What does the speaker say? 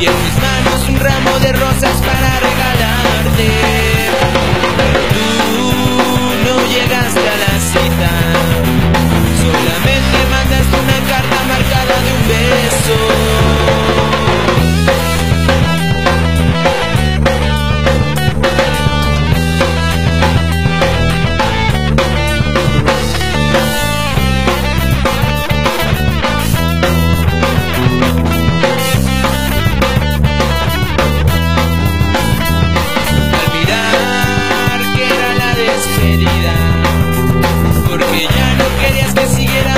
y en mis manos un ramo de rosas para querías que siguiera